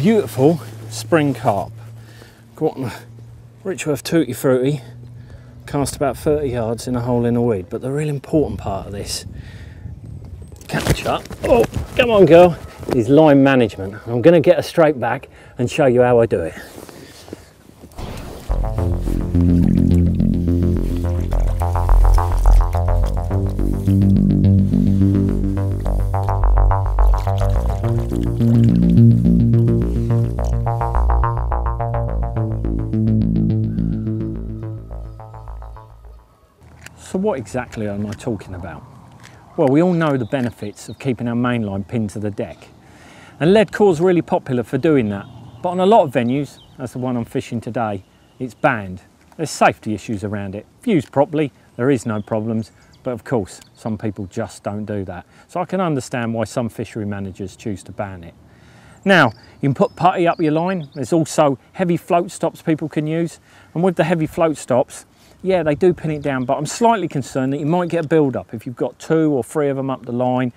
beautiful spring carp. Got one Richworth Tutti Frutti, cast about 30 yards in a hole in a weed. But the real important part of this catch up, oh, come on girl, is line management. I'm gonna get a straight back and show you how I do it. So what exactly am I talking about? Well, we all know the benefits of keeping our main line pinned to the deck. And lead core is really popular for doing that. But on a lot of venues, as the one I'm fishing today, it's banned. There's safety issues around it. If used properly, there is no problems. But of course, some people just don't do that. So I can understand why some fishery managers choose to ban it. Now, you can put putty up your line. There's also heavy float stops people can use. And with the heavy float stops, yeah, they do pin it down, but I'm slightly concerned that you might get a build up if you've got two or three of them up the line,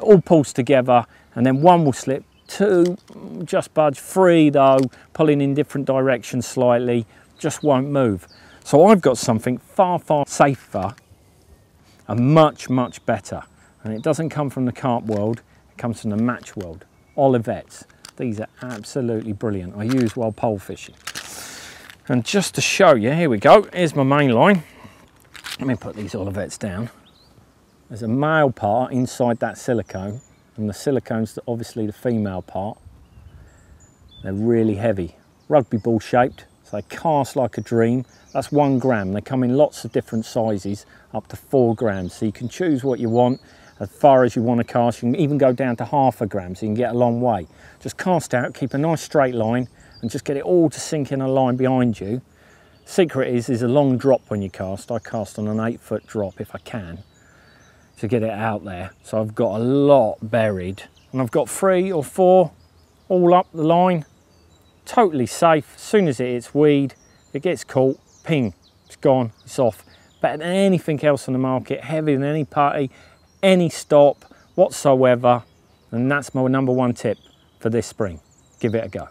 all pulls together, and then one will slip, two mm, just budge, three though, pulling in different directions slightly, just won't move. So I've got something far, far safer and much, much better. And it doesn't come from the carp world, it comes from the match world. Olivettes, These are absolutely brilliant. I use while pole fishing. And just to show you, here we go, here's my main line. Let me put these Olivettes down. There's a male part inside that silicone, and the silicone's obviously the female part. They're really heavy, rugby ball shaped, so they cast like a dream. That's one gram. They come in lots of different sizes, up to four grams. So you can choose what you want as far as you want to cast. You can even go down to half a gram, so you can get a long way. Just cast out, keep a nice straight line, and just get it all to sink in a line behind you. Secret is, is a long drop when you cast. I cast on an eight foot drop if I can to get it out there. So I've got a lot buried and I've got three or four all up the line. Totally safe. As soon as it hits weed, it gets caught, ping, it's gone, it's off. Better than anything else on the market, heavier than any putty, any stop whatsoever. And that's my number one tip for this spring. Give it a go.